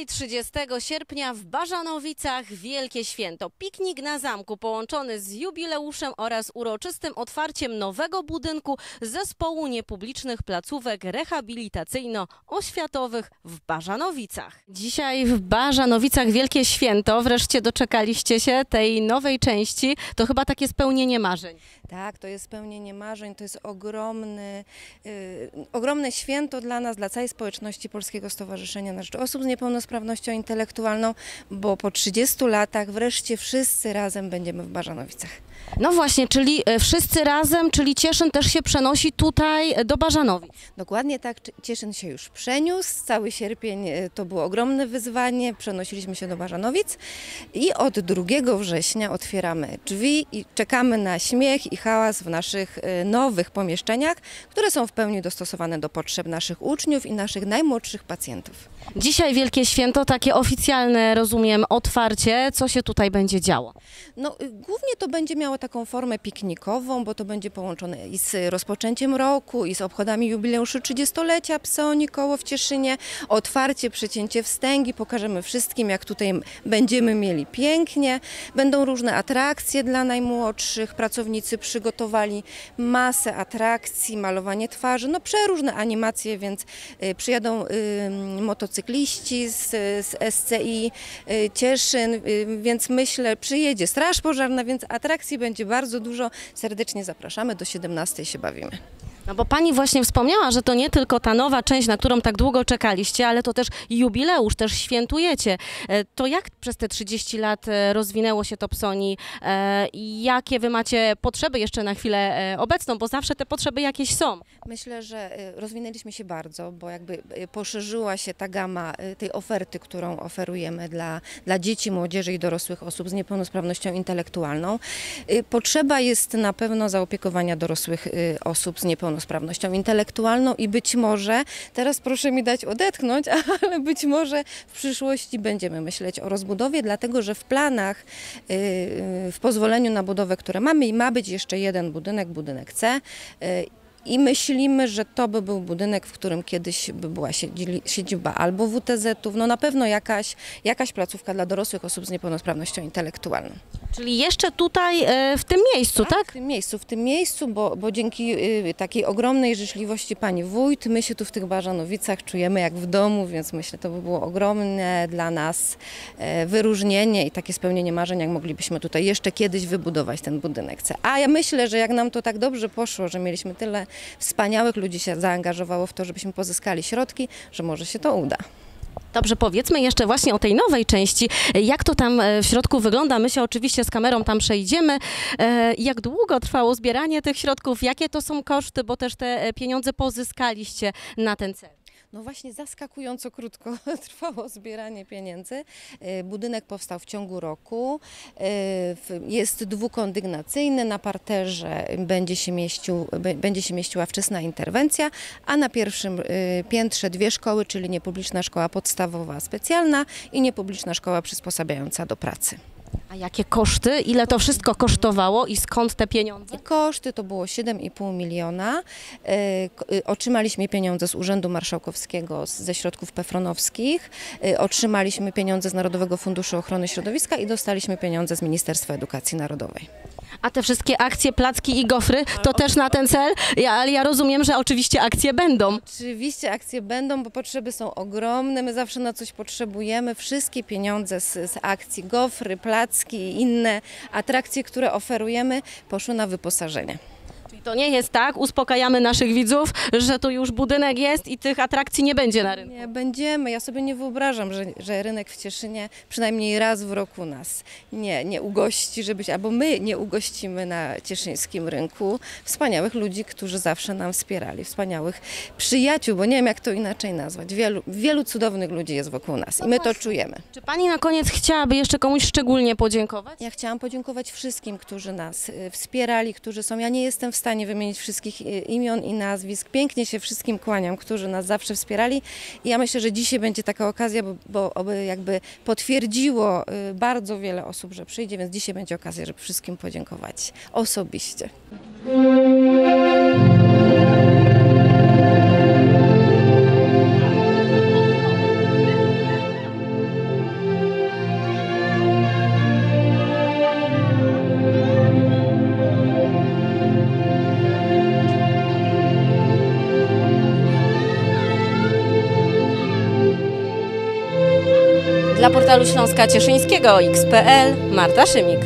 Dzisiaj, 30 sierpnia w Bażanowicach Wielkie Święto. Piknik na zamku połączony z jubileuszem oraz uroczystym otwarciem nowego budynku zespołu niepublicznych placówek rehabilitacyjno-oświatowych w Bażanowicach. Dzisiaj w Bażanowicach Wielkie Święto. Wreszcie doczekaliście się tej nowej części. To chyba takie spełnienie marzeń. Tak, to jest spełnienie marzeń, to jest ogromny, y, ogromne święto dla nas, dla całej społeczności Polskiego Stowarzyszenia na Rzecz Osób z Niepełnosprawnością Intelektualną, bo po 30 latach wreszcie wszyscy razem będziemy w Bażanowicach. No właśnie, czyli e, wszyscy razem, czyli Cieszyn też się przenosi tutaj e, do Bażanowic. Dokładnie tak, Cie- Cieszyn się już przeniósł, cały sierpień y, to było ogromne wyzwanie, przenosiliśmy się do Bażanowic i od 2 września otwieramy drzwi i czekamy na śmiech i hałas w naszych nowych pomieszczeniach, które są w pełni dostosowane do potrzeb naszych uczniów i naszych najmłodszych pacjentów. Dzisiaj Wielkie Święto, takie oficjalne, rozumiem, otwarcie. Co się tutaj będzie działo? No, y, głównie to będzie miało taką formę piknikową, bo to będzie połączone i z rozpoczęciem roku, i z obchodami jubileuszu 30-lecia Pseoni Koło w Cieszynie. Otwarcie, przecięcie wstęgi, pokażemy wszystkim, jak tutaj będziemy mieli pięknie. Będą różne atrakcje dla najmłodszych. Pracownicy przygotowali masę atrakcji, malowanie twarzy, no przeróżne animacje, więc y, przyjadą y, motocykliści z, z SCI y, Cieszyn, więc myślę, przyjedzie Straż Pożarna, więc atrakcji będzie bardzo dużo. Serdecznie zapraszamy, do 17 się bawimy. No bo pani właśnie wspomniała, że to nie tylko ta nowa część, na którą tak długo czekaliście, ale to też jubileusz, też świętujecie. E, To jak przez te 30 lat e, rozwinęło się to Psoni e, jakie wy macie potrzeby jeszcze na chwilę obecną, bo zawsze te potrzeby jakieś są. Myślę, że rozwinęliśmy się bardzo, bo jakby poszerzyła się ta gama tej oferty, którą oferujemy dla, dla dzieci, młodzieży i dorosłych osób z niepełnosprawnością intelektualną. Potrzeba jest na pewno zaopiekowania dorosłych osób z niepełnosprawnością intelektualną i być może, teraz proszę mi dać odetchnąć, ale być może w przyszłości będziemy myśleć o rozbudowie, dlatego że w planach, y, y, w pozwoleniu na budowę, które mamy i ma być jeszcze jeden budynek, budynek C, y, i myślimy, że to by był budynek, w którym kiedyś by była siedzi- siedziba albo WTZ-ów, no na pewno jakaś, jakaś placówka dla dorosłych osób z niepełnosprawnością intelektualną. Czyli jeszcze tutaj e, w tym miejscu, tak? W tym miejscu, w tym miejscu, bo, bo dzięki y, takiej ogromnej życzliwości pani wójt, my się tu w tych Bażanowicach czujemy jak w domu, więc myślę, to by było ogromne dla nas e, wyróżnienie i takie spełnienie marzeń, jak moglibyśmy tutaj jeszcze kiedyś wybudować ten budynek C. A ja myślę, że jak nam to tak dobrze poszło, że mieliśmy tyle wspaniałych ludzi się zaangażowało w to, żebyśmy pozyskali środki, że może się to uda. Dobrze, powiedzmy jeszcze właśnie o tej nowej części. Jak to tam e, w środku wygląda? My się oczywiście z kamerą tam przejdziemy. E, Jak długo trwało zbieranie tych środków? Jakie to są koszty? Bo też te e, pieniądze pozyskaliście na ten cel. No właśnie zaskakująco krótko trwało zbieranie pieniędzy. E, Budynek powstał w ciągu roku. E, Jest dwukondygnacyjny. Na parterze będzie się, mieścił, będzie się mieściła wczesna interwencja, a na pierwszym e, piętrze dwie szkoły, czyli niepubliczna szkoła podstawowa specjalna i niepubliczna szkoła przysposabiająca do pracy. A jakie koszty? Ile to wszystko kosztowało i skąd te pieniądze? Koszty to było 7,5 miliona. E, e, Otrzymaliśmy pieniądze z Urzędu Marszałkowskiego ze środków pefronowskich. E, Otrzymaliśmy pieniądze z Narodowego Funduszu Ochrony Środowiska i dostaliśmy pieniądze z Ministerstwa Edukacji Narodowej. A te wszystkie akcje, placki i gofry, to też na ten cel? Ja, ale ja rozumiem, że oczywiście akcje będą. Oczywiście akcje będą, bo potrzeby są ogromne. My zawsze na coś potrzebujemy. Wszystkie pieniądze z, z akcji gofry, placki i inne atrakcje, które oferujemy, poszły na wyposażenie. Czyli to nie jest tak, uspokajamy naszych widzów, że tu już budynek jest i tych atrakcji nie będzie na rynku. Nie, będziemy. Ja sobie nie wyobrażam, że, że rynek w Cieszynie przynajmniej raz w roku nas nie, nie ugości, żebyś, albo my nie ugościmy na cieszyńskim rynku wspaniałych ludzi, którzy zawsze nam wspierali, wspaniałych przyjaciół, bo nie wiem jak to inaczej nazwać. Wielu, wielu cudownych ludzi jest wokół nas i my to czujemy. Czy pani na koniec chciałaby jeszcze komuś szczególnie podziękować? Ja chciałam podziękować wszystkim, którzy nas y, wspierali, którzy są. Ja nie jestem w stanie wymienić wszystkich y, imion i nazwisk. Pięknie się wszystkim kłaniam, którzy nas zawsze wspierali. I ja myślę, że dzisiaj będzie taka okazja, bo, bo oby jakby potwierdziło y, bardzo wiele osób, że przyjdzie, więc dzisiaj będzie okazja, żeby wszystkim podziękować osobiście. Dla portalu Śląska Cieszyńskiego XPL Marta Szymik.